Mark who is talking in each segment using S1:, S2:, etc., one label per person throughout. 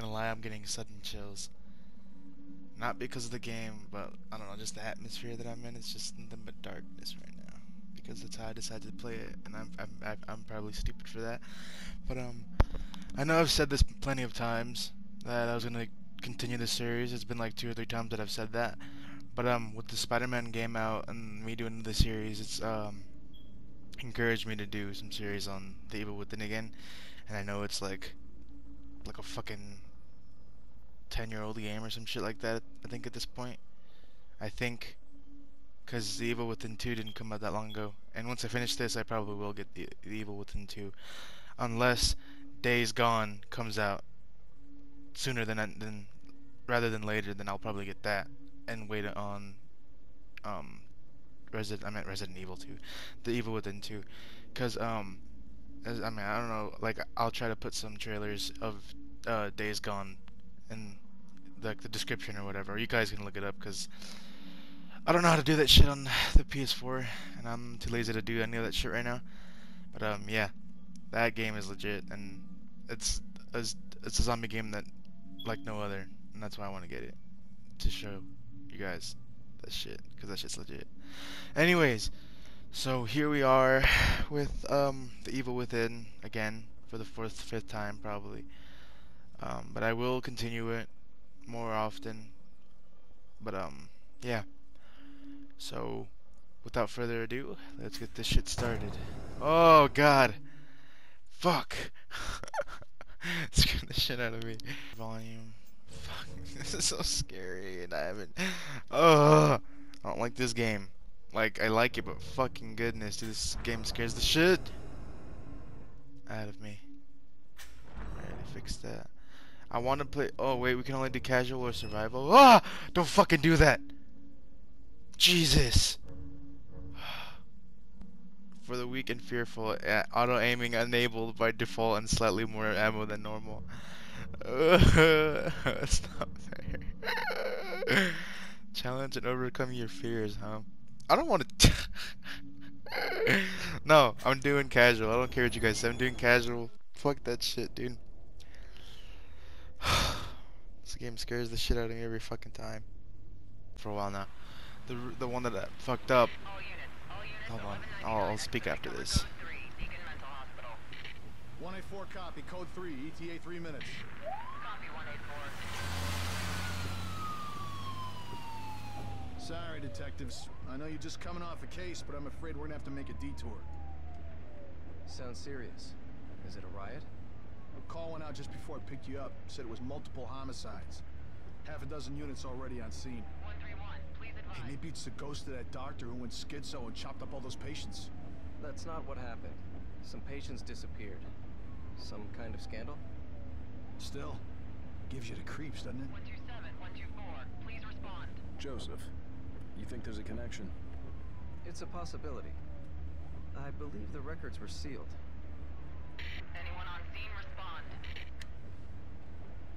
S1: gonna lie, I'm getting sudden chills. Not because of the game, but I don't know, just the atmosphere that I'm in. It's just nothing but darkness right now because that's how I decided to play it, and I'm I'm I'm probably stupid for that. But um, I know I've said this plenty of times that I was gonna continue the series. It's been like two or three times that I've said that. But um, with the Spider-Man game out and me doing the series, it's um encouraged me to do some series on the Evil Within again. And I know it's like like a fucking 10 year old game or some shit like that, I think at this point. I think. Because the Evil Within 2 didn't come out that long ago. And once I finish this, I probably will get the, the Evil Within 2. Unless Days Gone comes out sooner than, than rather than later, then I'll probably get that and wait on um Resident I meant Resident Evil 2, the Evil Within 2, because um as, I mean I don't know like I'll try to put some trailers of uh, Days Gone in like the description or whatever. You guys can look it up because I don't know how to do that shit on the PS4, and I'm too lazy to do any of that shit right now. But um, yeah, that game is legit, and it's it's, it's a zombie game that like no other, and that's why I want to get it to show you guys that shit because that shit's legit. Anyways, so here we are with um the Evil Within again for the fourth, fifth time probably. Um, but I will continue it more often. But um, yeah. So, without further ado, let's get this shit started. Oh God, fuck! Scared the shit out of me. Volume. Fuck, this is so scary, and I haven't. Oh, I don't like this game. Like I like it, but fucking goodness, dude, this game scares the shit out of me. Alright, fix that. I want to play. Oh wait, we can only do casual or survival. Ah! Don't fucking do that. Jesus. For the weak and fearful, auto aiming enabled by default and slightly more ammo than normal. Stop there. Challenge and overcome your fears, huh? I don't want to. no, I'm doing casual. I don't care what you guys say. I'm doing casual. Fuck that shit, dude. this game scares the shit out of me every fucking time. For a while now. The the one that fucked up. Hold on. I'll, I'll speak after this.
S2: 184 copy, code 3, ETA 3 minutes.
S3: Copy 184.
S2: Sorry, detectives. I know you're just coming off a case, but I'm afraid we're gonna have to make a detour.
S4: Sounds serious. Is it a riot?
S2: A call went out just before I picked you up. Said it was multiple homicides. Half a dozen units already on scene.
S3: 131, please advise.
S2: Hey, maybe it's the ghost of that doctor who went schizo and chopped up all those patients.
S4: That's not what happened. Some patients disappeared. Some kind of scandal?
S2: Still, gives you the creeps, doesn't it?
S3: 127, 124, please respond.
S5: Joseph, you think there's a connection?
S4: It's a possibility. I believe the records were sealed.
S3: Anyone on scene, respond.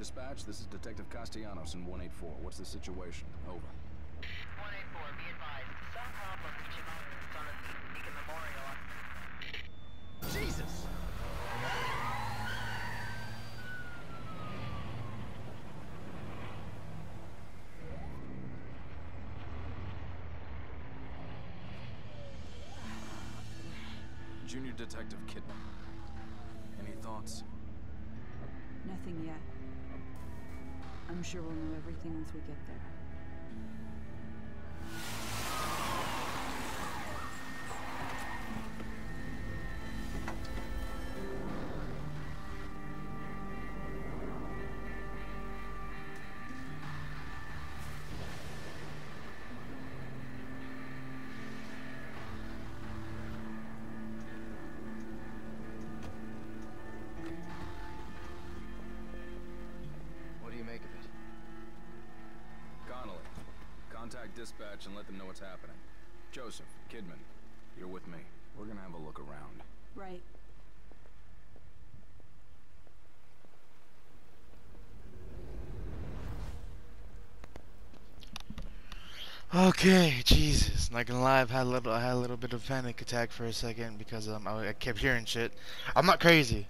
S5: Dispatch, this is Detective Castellanos in 184. What's the situation? Over.
S6: Know we get there.
S5: Contact dispatch and let them know what's happening. Joseph, Kidman, you're with me. We're gonna have a look around.
S6: Right.
S1: Okay, Jesus. Not gonna lie, I've had a little, I had a little bit of panic attack for a second because um, I, I kept hearing shit. I'm not crazy.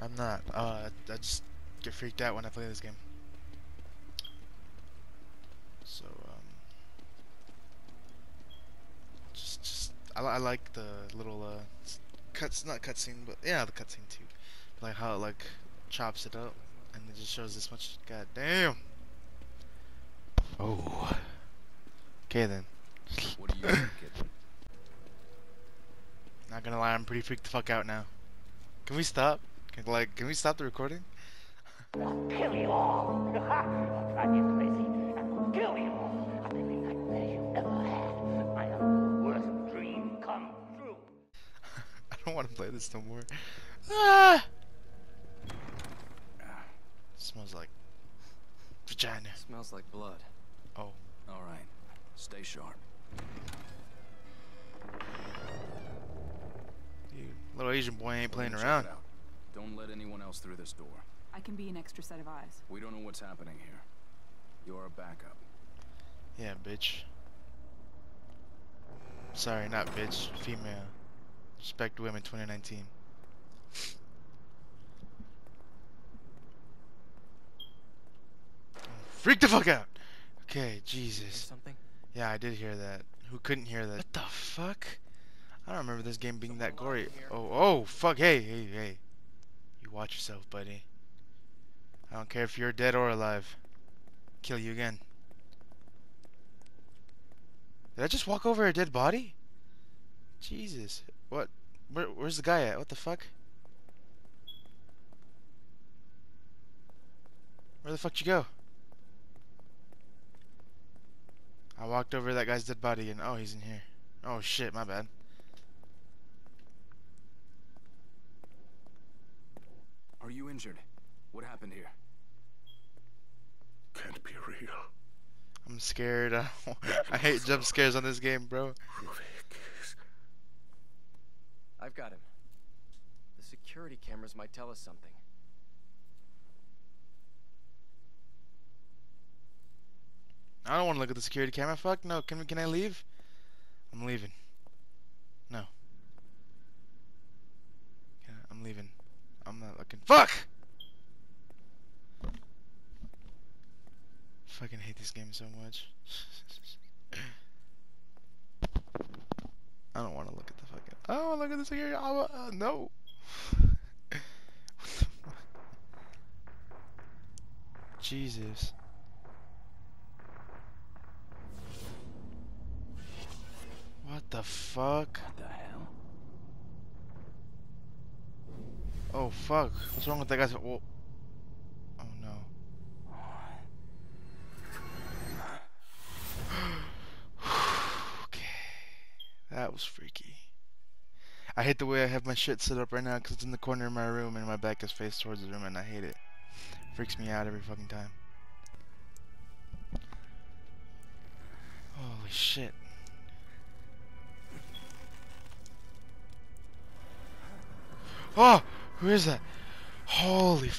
S1: I'm not. Uh, I just get freaked out when I play this game. So, um, just, just, I, I like the little, uh, cuts, not cutscene, but yeah, the cutscene too. Like how it, like, chops it up, and it just shows this much, god damn. Oh. Okay then.
S5: What do you think, Kidman?
S1: Not gonna lie, I'm pretty freaked the fuck out now. Can we stop? Can, like, can we stop the recording?
S7: Kill you all!
S1: don't want to play this no more. Ah! Smells like vagina.
S4: Smells like blood.
S1: Oh,
S5: All right. Stay sharp.
S1: you little Asian boy ain't playing around.
S5: out. Don't let anyone else through this door.
S6: I can be an extra set of eyes.
S5: We don't know what's happening here. You're a backup.
S1: Yeah, bitch. Sorry, not bitch. Female. Respect women 2019. Freak the fuck out! Okay, Jesus.
S4: something?
S1: Yeah, I did hear that. Who couldn't hear that? What the fuck? I don't remember this game being that
S4: Someone alive
S1: gory. Oh, oh, fuck. Hey, hey, hey. You watch yourself, buddy. I don't care if you're dead or alive. Kill you again. Did I just walk over a dead body? Jesus. What? Where, where's the guy at? What the fuck? Where the fuck'd you go? I walked over that guy's dead body and oh, he's in here. Oh shit, my bad.
S5: Are you injured? What happened here?
S8: Can't be real.
S1: I'm scared. I, I hate jump scares on this game, bro.
S8: Ruvik is
S4: Got him. The security cameras might tell us something.
S1: I don't want to look at the security camera. Fuck no. Can? Can I leave? I'm leaving. No. I- I'm leaving. I'm not looking. Fuck! Fucking hate this game so much. I don't want to look at the fucking. I don't want to look at the security. I, wa- uh, no. Jesus. What the fuck?
S5: What the hell?
S1: Oh fuck. What's wrong with that guy's. Oh, oh no. okay. That was freaky. I hate the way I have my shit set up right now because it's in the corner of my room and my back is faced towards the room and I hate it. Freaks me out every fucking time. Holy shit. Oh! Who is that? Holy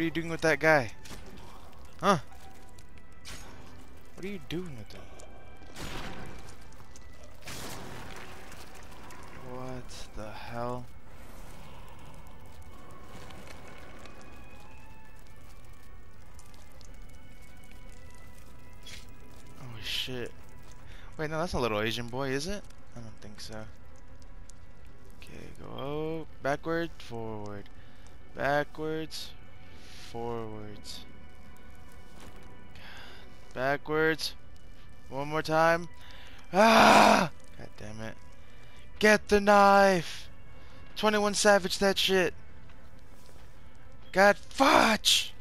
S1: what are you doing with that guy? Huh? What are you doing with him? What the hell? Oh shit. Wait, no, that's a little Asian boy, is it? I don't think so. Okay, go backward, forward. Backwards, forwards. God. Backwards. One more time. Ah! God damn it. Get the knife! 21 Savage that shit. God fudge!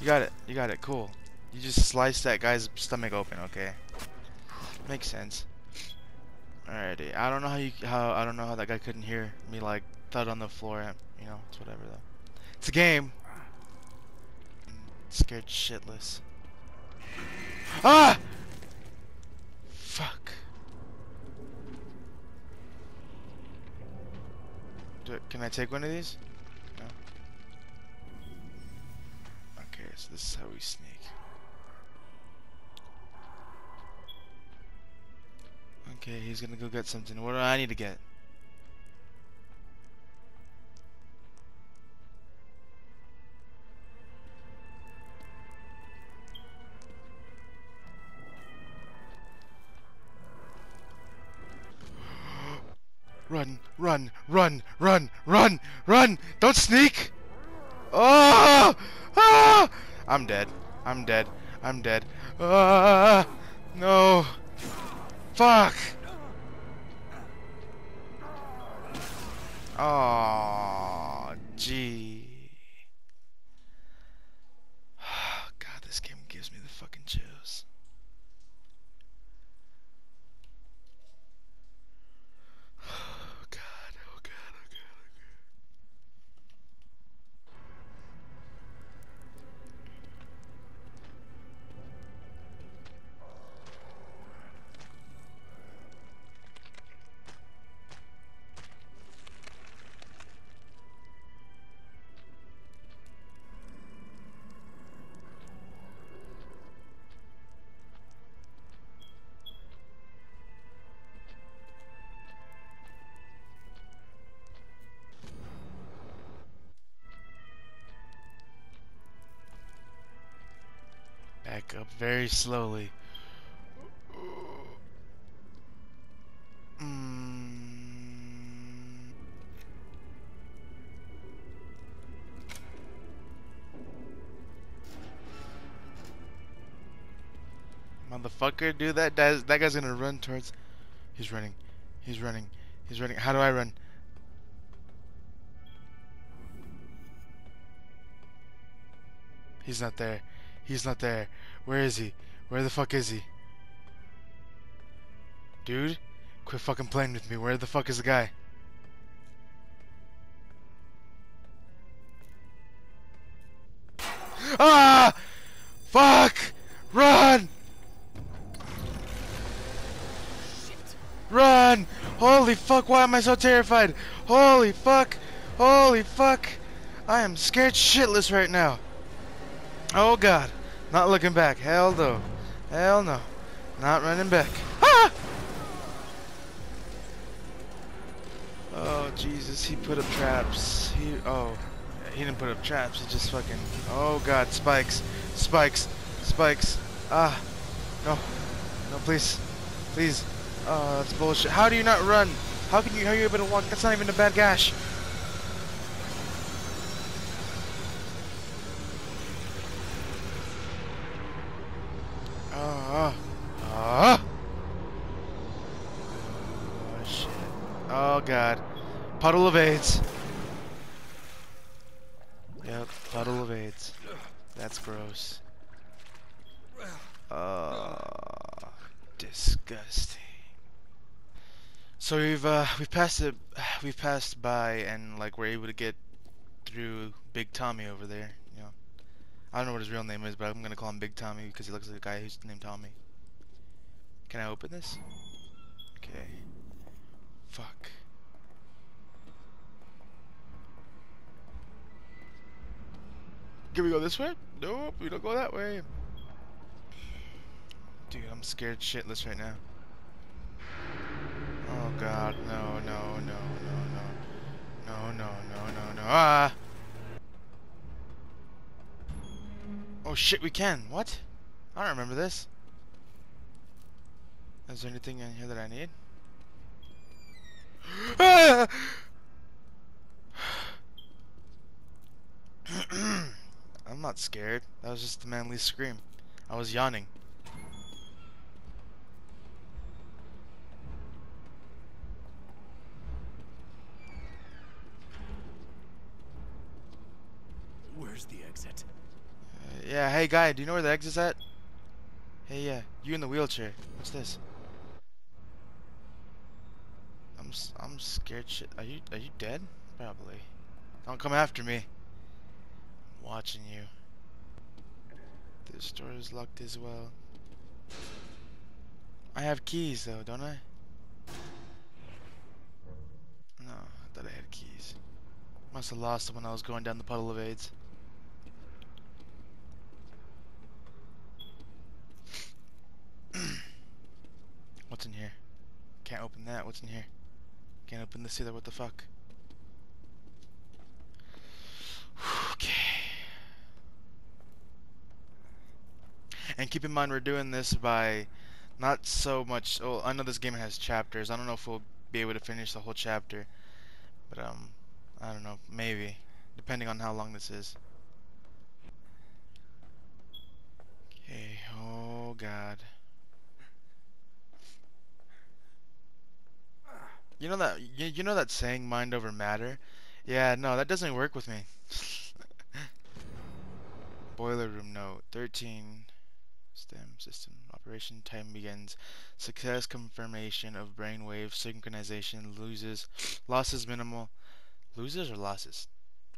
S1: You got it. You got it. Cool. You just slice that guy's stomach open, okay? Makes sense. Alrighty. I don't know how you how I don't know how that guy couldn't hear me like thud on the floor. You know, it's whatever though. It's a game. Scared shitless. Ah! Fuck. Do can I take one of these? No. Okay, so this is how we sneak. Okay, he's gonna go get something. What do I need to get? Run, run, run, run, run! Don't sneak! Oh! Ah! I'm dead. I'm dead. I'm dead. Ah! No! Fuck! Up very slowly. Mm. Motherfucker, dude, that that guy's gonna run towards. He's running. He's running. He's running. How do I run? He's not there. He's not there. Where is he? Where the fuck is he? Dude, quit fucking playing with me. Where the fuck is the guy? Ah! Fuck! Run! Run! Holy fuck, why am I so terrified? Holy fuck! Holy fuck! I am scared shitless right now. Oh god. Not looking back. Hell no. Hell no. Not running back. Ah! Oh Jesus, he put up traps. He oh he didn't put up traps, he just fucking oh god, spikes. Spikes. Spikes. Ah. No. No please. Please. Oh, that's bullshit. How do you not run? How can you how are you able to walk? That's not even a bad gash. Oh, oh. Oh, shit. Oh, God. Puddle of AIDS. Yep, puddle of AIDS. That's gross. Oh, disgusting. So we've uh we've passed it we've passed by and like we're able to get through Big Tommy over there, you know. I don't know what his real name is, but I'm gonna call him Big Tommy because he looks like a guy who's named Tommy. Can I open this? Okay. Fuck. Can we go this way? Nope, we don't go that way. Dude, I'm scared shitless right now. Oh god, no, no, no, no, no. No, no, no, no, no. Ah! Oh shit, we can. What? I don't remember this. Is there anything in here that I need? Ah! I'm not scared. That was just the manly scream. I was yawning.
S4: Where's the exit?
S1: Uh, yeah, hey guy, do you know where the exit's at? Hey, yeah, you in the wheelchair. What's this? I'm I'm scared shit. Are you are you dead? Probably. Don't come after me watching you. This door is locked as well. I have keys though, don't I? No, I thought I had keys. Must have lost them when I was going down the puddle of AIDS. What's in here? Can't open that. What's in here? Can't open this either. What the fuck? okay. And keep in mind, we're doing this by not so much. Oh, I know this game has chapters. I don't know if we'll be able to finish the whole chapter, but um, I don't know. Maybe, depending on how long this is. Okay. Oh God. You know that you, you know that saying mind over matter? Yeah, no, that doesn't work with me. Boiler room note 13 stem system operation time begins. Success confirmation of brainwave synchronization loses losses minimal loses or losses?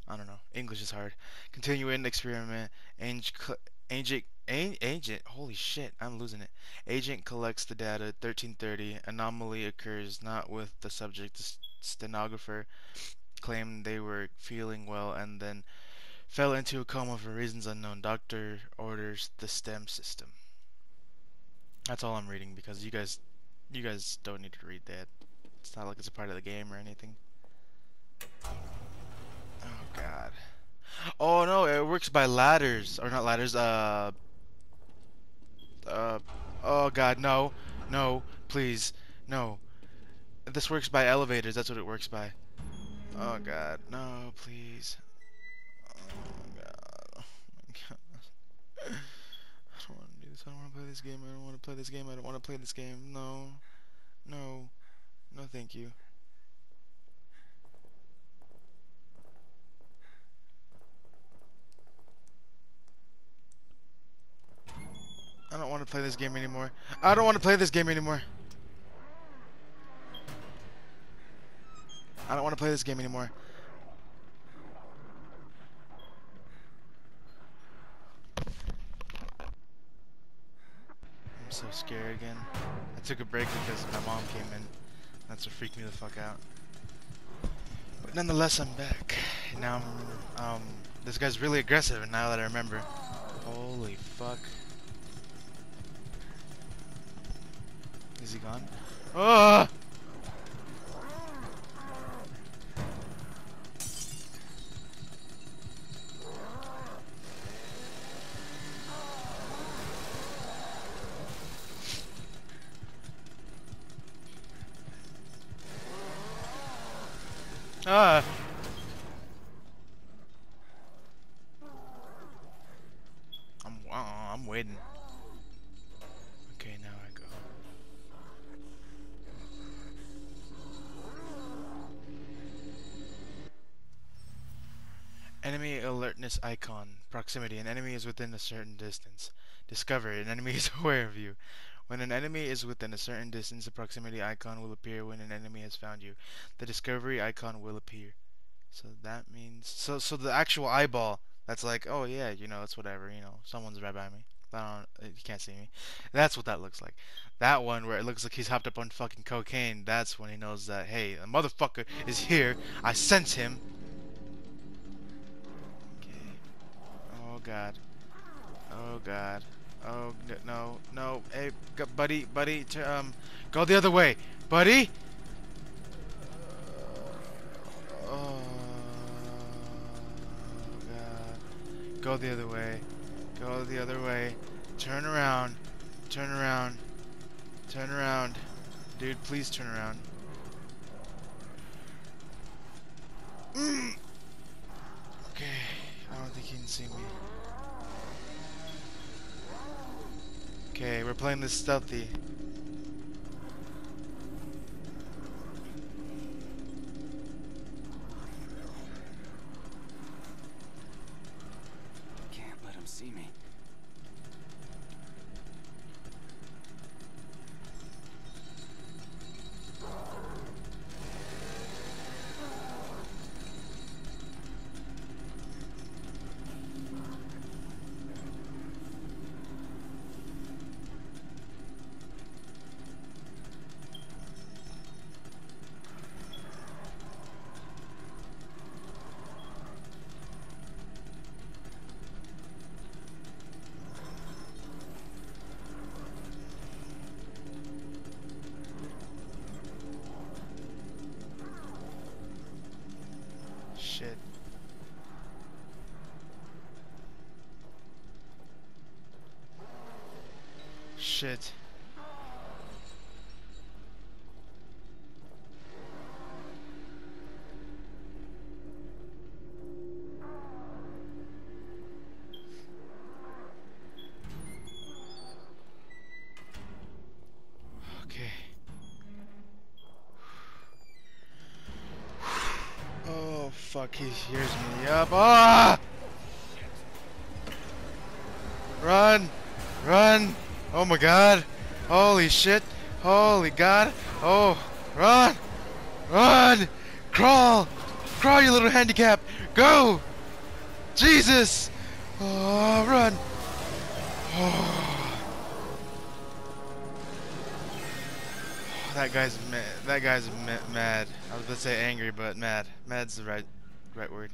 S1: I don't know. English is hard. Continuing experiment. Agent, agent, agent. Holy shit! I'm losing it. Agent collects the data. 1330. Anomaly occurs not with the subject. The stenographer claimed they were feeling well and then fell into a coma for reasons unknown. Doctor orders the stem system. That's all I'm reading because you guys, you guys don't need to read that. It's not like it's a part of the game or anything. Oh god. Oh no, it works by ladders or not ladders. Uh. Uh. Oh god, no, no, please, no. This works by elevators. That's what it works by. Oh god, no, please. Oh god. Oh my god. I don't want to do this. I don't want to play this game. I don't want to play this game. I don't want to play this game. No. No. No, thank you. I don't want to play this game anymore. I don't want to play this game anymore. I don't want to play this game anymore. So scared again. I took a break because my mom came in. That's what freaked me the fuck out. But nonetheless, I'm back. Now I'm, um, this guy's really aggressive, and now that I remember. Holy fuck. Is he gone? Oh! Alertness icon. Proximity. An enemy is within a certain distance. Discover. An enemy is aware of you. When an enemy is within a certain distance, the proximity icon will appear when an enemy has found you. The discovery icon will appear. So that means so so the actual eyeball that's like, oh yeah, you know, it's whatever, you know, someone's right by me. I don't, eh, you can't see me. That's what that looks like. That one where it looks like he's hopped up on fucking cocaine, that's when he knows that, hey, the motherfucker is here. I sense him. God. Oh god. Oh no, no. Hey, buddy, buddy, um, go the other way, buddy. Oh god. Go the other way. Go the other way. Turn around. Turn around. Turn around. Dude, please turn around. Mm. Okay, I don't think he can see me. Okay, we're playing this stealthy. Shit. Okay. Oh fuck, he hears me up. Ah! Run! Run! Oh my god! Holy shit! Holy god! Oh! Run! Run! Crawl! Crawl, you little handicap! Go! Jesus! Oh, run! Oh. That guy's mad. That guy's ma mad. I was gonna say angry, but mad. Mad's the right, right word.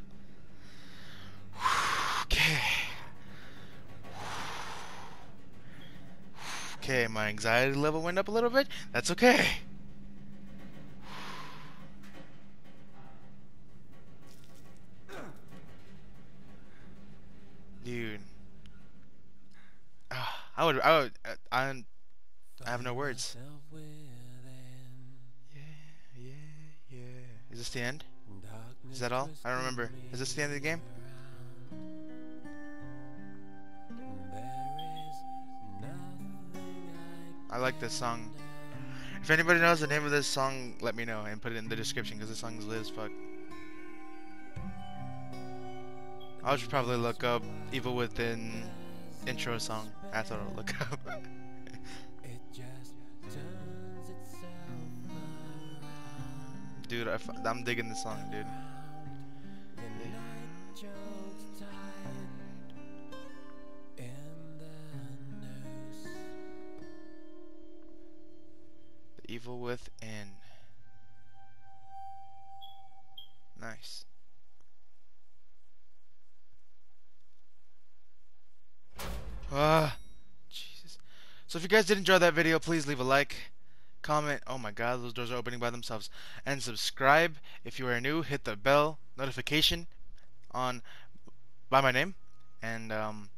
S1: Okay, my anxiety level went up a little bit. That's okay. Dude. Ah, I would, I would, I, I have no words. Yeah, yeah, yeah. Is this the end? Is that all? I don't remember. Is this the end of the game? I like this song. If anybody knows the name of this song, let me know and put it in the description because this song's lit as fuck. I should probably look up Evil Within intro song. That's what I'll look up. dude, I, am digging this song, dude. The Evil Within. Nice. Ah, Jesus. So if you guys did enjoy that video, please leave a like, comment. Oh my God, those doors are opening by themselves. And subscribe if you are new. Hit the bell notification on by my name. And um,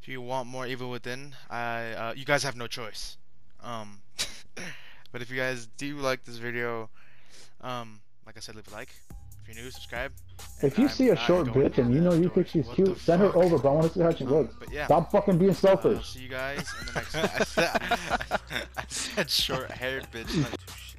S1: if you want more Evil Within, I uh, you guys have no choice. Um, but if you guys do like this video, um, like I said, leave a like. If you're new, subscribe.
S9: If you
S1: I'm
S9: see a short bitch and you know you think she's cute, send her over, but I want to see how she
S1: Um,
S9: looks.
S1: but yeah.
S9: Stop fucking being
S1: Uh,
S9: selfish.
S1: see you guys in the next. I said, I said short-haired bitch.